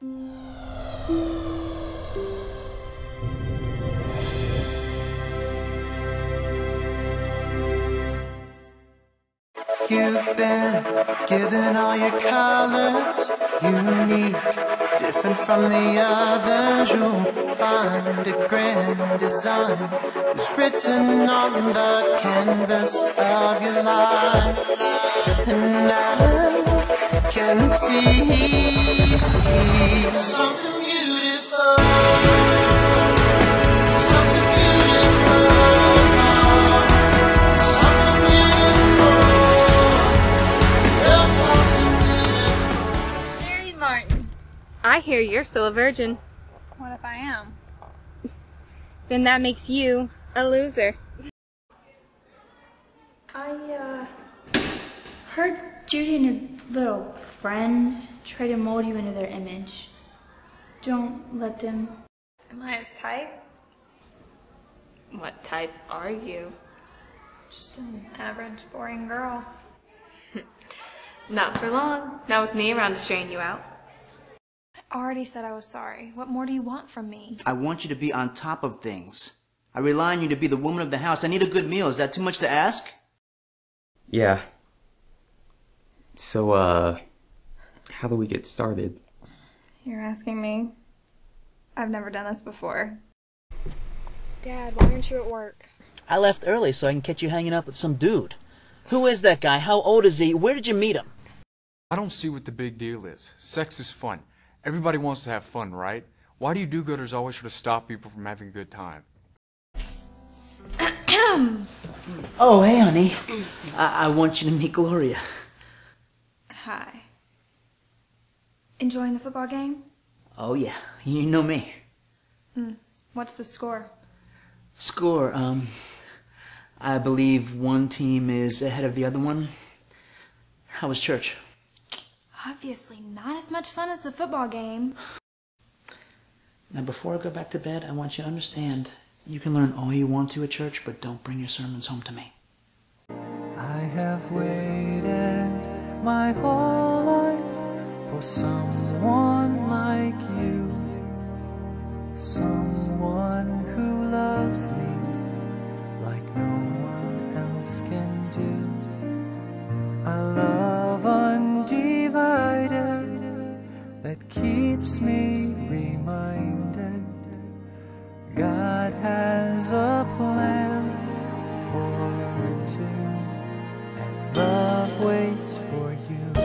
You've been given all your colors, unique, different from the others. You'll find a grand design is written on the canvas of your life, and I can see I hear you're still a virgin. What if I am? Then that makes you a loser. I uh, heard Judy and her little friends try to mold you into their image. Don't let them. Am I his type? What type are you? Just an average, boring girl. Not for long. Not with me around to strain you out. I already said I was sorry. What more do you want from me? I want you to be on top of things. I rely on you to be the woman of the house. I need a good meal. Is that too much to ask? Yeah. So, uh, how do we get started? You're asking me? I've never done this before. Dad, why aren't you at work? I left early so I can catch you hanging out with some dude. Who is that guy? How old is he? Where did you meet him? I don't see what the big deal is. Sex is fun. Everybody wants to have fun, right? Why do you do-gooders always try to stop people from having a good time? Oh, hey, honey. I, I want you to meet Gloria. Hi. Enjoying the football game? Oh, yeah. You know me. What's the score? Score, um, I believe one team is ahead of the other one. How was church? Obviously not as much fun as the football game. Now, before I go back to bed, I want you to understand you can learn all you want to at church, but don't bring your sermons home to me. I have waited my whole life for someone like you. Someone who loves me that keeps me reminded God has a plan for two, and love waits for you.